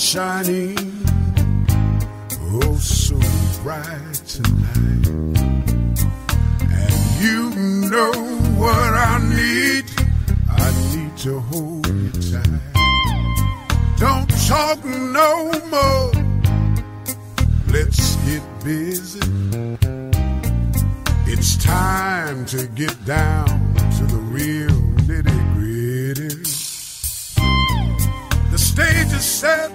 shining, oh so bright tonight. And you know what I need. I need to hold you tight. Don't talk no more. Let's get busy. It's time to get down to the real nitty gritty. The stage is set.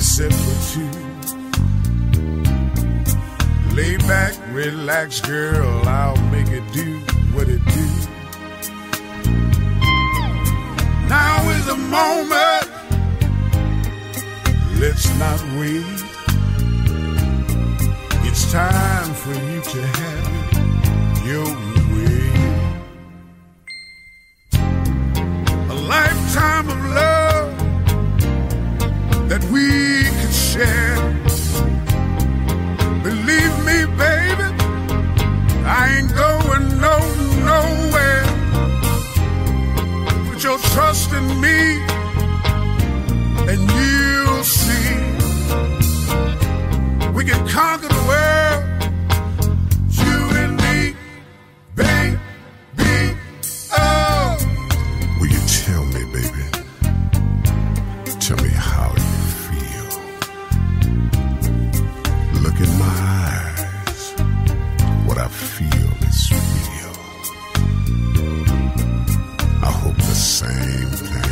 Set for two. Lay back, relax, girl. I'll make it do what it do. Now is the moment. Let's not wait. It's time for you to have it and you'll see we can conquer the world. You and me, baby. Oh, will you tell me, baby? Tell me how you feel. Look in my eyes. What I feel is real. I hope the same thing